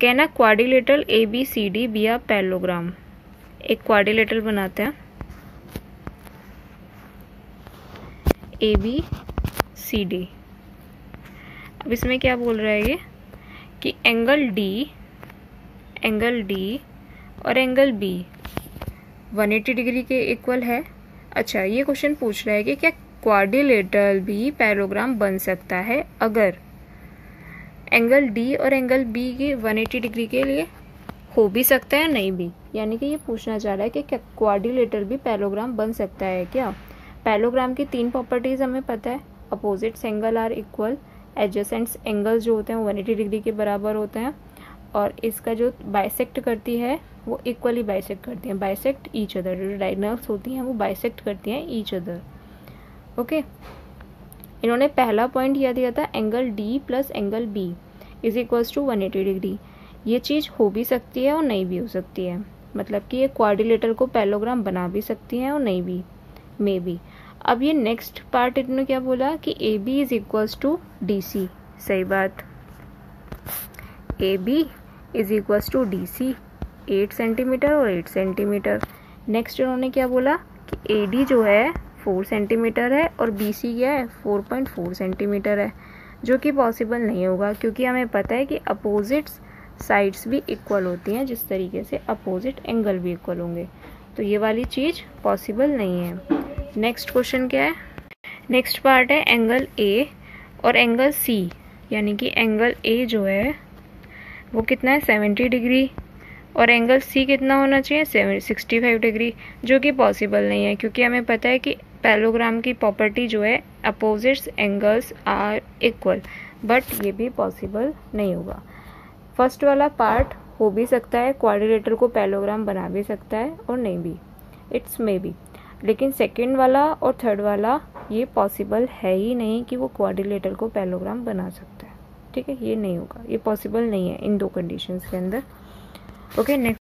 कहना quadrilateral A B C D B uh parallelogram? एक quadrilateral बनाते हैं। A B C D. अब इसमें क्या बोल रहा है ये? कि एंगल डी एंगल डी और एंगल बी। 180 डिग्री के इक्वल है। अच्छा ये क्वेश्चन पूछ रहा है कि क्या क्वाड्रिलेटरल भी पैरोग्राम बन सकता है? अगर एंगल डी और एंगल बी के 180 डिग्री के लिए हो भी सकता है नहीं भी? यानी कि ये पूछना चाह रहा है कि क्या क्वाड्रिलेटरल भी पैलोग्राम बन सकता है क्या? पैलोग्राम की तीन प्रॉपर्टीज़ हमें पता है। Opposites angle are equal adjacents angles जो होते हैं वो 180 डिग्री के बराबर होते हैं और इसका जो बाइसेक्ट करती है, वो इक्वली बाइसेक्ट करती हैं। बाइसेक्ट ईच अदर जो डायगनल्स होती हैं वो बाइसेक्ट करती हैं ईच अदर ओके इन्होंने पहला पॉइंट यह दिया था angle D plus angle B is equals to one eighty degree ये चीज़ हो भी सकती है और नहीं भी हो सकती है। मतलब कि ये क्वाड्रिलेटर को पैलोग्राम बना भी सकती हैं और नहीं भी। मे बी अब ये नेक्स्ट पार्ट इन्होंने क्या बोला कि A B is equals to D C सही बात। A B is equals to D C eight centimetre और एट सेंटीमीटर नेक्स्ट इन्होंने क्या बोला कि ए डी जो है फोर सेंटीमीटर है और बी सी क्या है फोर पॉइंट फोर सेंटीमीटर है, जो कि पॉसिबल नहीं होगा, क्योंकि हमें पता है कि अपोजिट्स साइड्स भी इक्वल होती हैं, जिस तरीके से अपोजिट एंगल भी इक्वल होंगे। तो ये वाली चीज़ पॉसिबल नहीं है। नेक्स्ट क्वेश्चन क्या है? नेक्स्ट पार्ट है एंगल ए और एंगल सी यानी कि एंगल ए जो है, वो कितना है? सेवेंटी डिग्री और एंगल सी कितना होना चाहिए? सेवन सिक्सटी फाइव डिग्री जो कि पॉसिबल नहीं है, क्योंकि हमें पता है कि पैलोग्राम की प्रॉपर्टी जो है opposites angles are equal but ये भी पॉसिबल नहीं होगा। फ़र्स्ट वाला पार्ट हो भी सकता है क्वाड्रिलेटर को पैलोग्राम बना भी सकता है, और नहीं भी। इट्स मे बी लेकिन सेकेंड वाला और थर्ड वाला, ये पॉसिबल है ही नहीं कि वो क्वाड्रिलेटर को पैलोग्राम बना सकता है। ठीक है? ये नहीं होगा। ये पॉसिबल नहीं है इन दो कंडीशंस के अंदर। Okay next